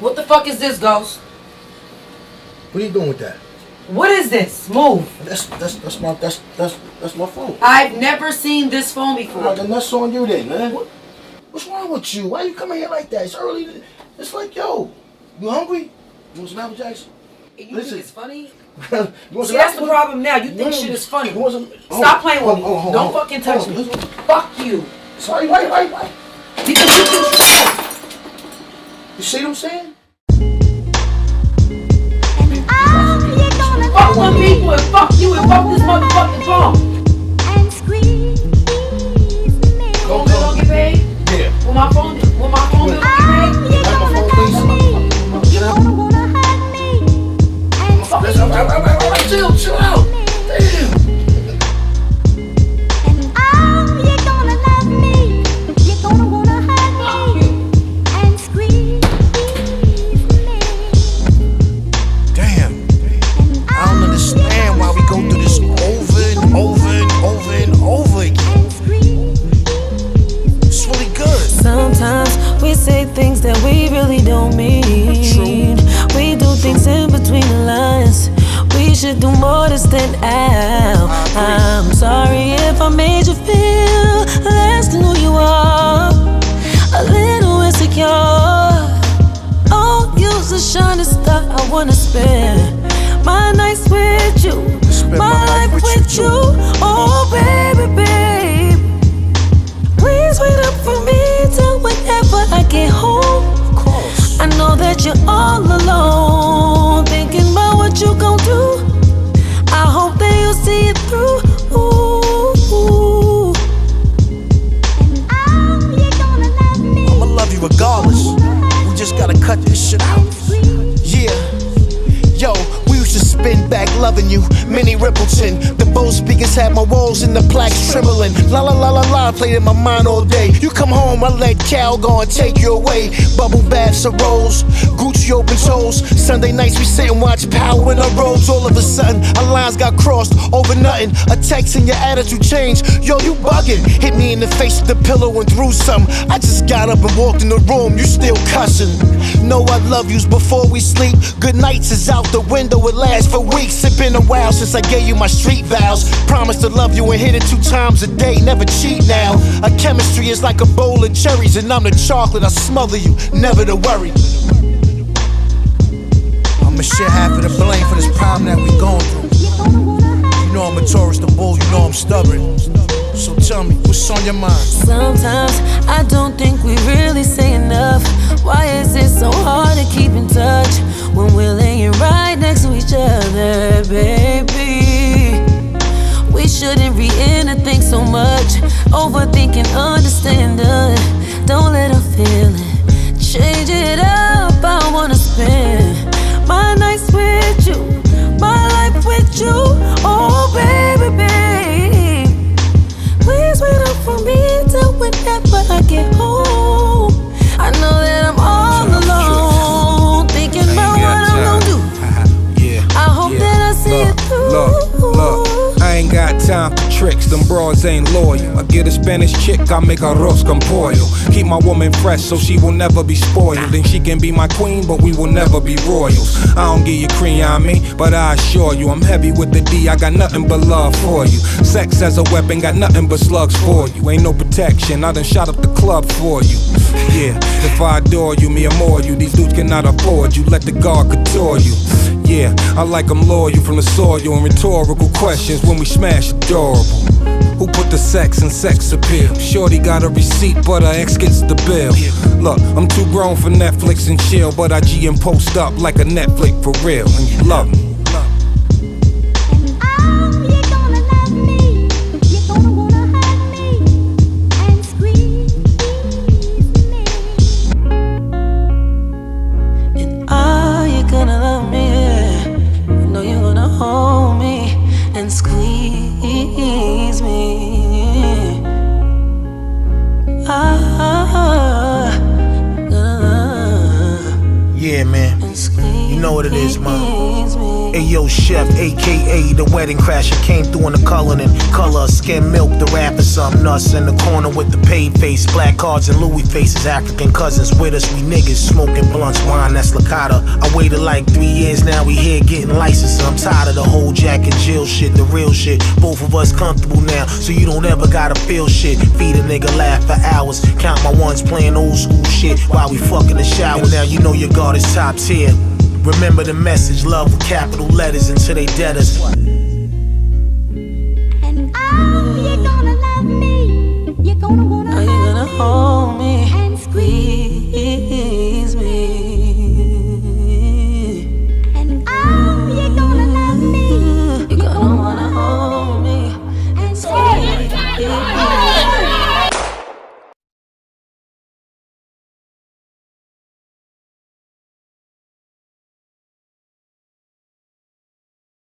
What the fuck is this, Ghost? What are you doing with that? What is this? Move. That's that's that's my that's that's that's my phone. I've never seen this phone before. Well, then that's on you then, man. What, what's wrong with you? Why you coming here like that? It's early. It's like, yo, you hungry? You want some apple jacks? You Listen. think it's funny? See, that's the problem now. You think shit is funny. Some? Stop playing with me. hold on, hold on, Don't fucking touch me. Fuck you. Sorry, wait, wait, wait. Because you control. You see what I'm saying? Fuck one people and fuck you and fuck this motherfucking phone. Phone bill don't get paid? Yeah. Will my phone, will my phone what you gon' do. I hope that you'll see it through. Ooh. I'ma love you regardless. We just gotta cut this shit out. Back loving you. Minnie Riperton. The Bose speakers had my walls and the plaques trembling. La la la la la played in my mind all day. You come home, I let Cal go and take you away. Bubble baths of rolls, Gucci open toes. Sunday nights we sit and watch Power in our robes. All of a sudden, our lines got crossed over nothing. A text and your attitude changed. Yo, you bugging. Hit me in the face with the pillow and threw some. I just got up and walked in the room. You still cussing. Know I love yous before we sleep. Good nights is out the window. It lasts for weeks. It's been a while since I gave you my street vows. Promise to love you and hit it two times a day. Never cheat now. Our chemistry is like a bowl of cherries, and I'm the chocolate. I smother you. Never to worry. I'ma share half of the blame for this problem that we going through. You know I'm a Taurus, the bull. You know I'm stubborn. So tell me, what's on your mind? Sometimes I don't think we really say enough. Why is it so hard to keep in touch when we're laying right next to each other, baby? We shouldn't read anything so much. Overthinking, understanding. Broads ain't loyal. I get a Spanish chick, I make her arroz con pollo. Keep my woman fresh so she will never be spoiled. And she can be my queen, but we will never be royals. I don't give you cream on me, but I assure you, I'm heavy with the D, I got nothing but love for you. Sex as a weapon, got nothing but slugs for you. Ain't no protection, I done shot up the club for you. Yeah, if I adore you, me more you. These dudes cannot afford you, let the guard couture you. Yeah, I like them loyal from the soil and rhetorical questions when we smash adorable. Who put the sex in sex appeal? Shorty got a receipt, but her ex gets the bill. Look, I'm too grown for Netflix and chill, but I G and post up like a Netflix for real, and you love me. Yeah, man. You know what it is, man. Ayo Chef, aka the wedding crasher, came through in the color and color. Skim milk, the rapper, some nuts in the corner with the paid face. Black cards and Louis faces, African cousins with us. We niggas smoking blunts, wine that's Licata. I waited like three years now, we here getting licensed. I'm tired of the whole Jack and Jill shit, the real shit. Both of us comfortable now, so you don't ever gotta feel shit. Feed a nigga laugh for hours, count my ones playing old school shit while we fucking the shower. Now you know your guard is top tier. Remember the message, love with capital letters until they dead us. And oh, you're gonna love me. You're gonna wanna oh, you're gonna hold me. And squeeze.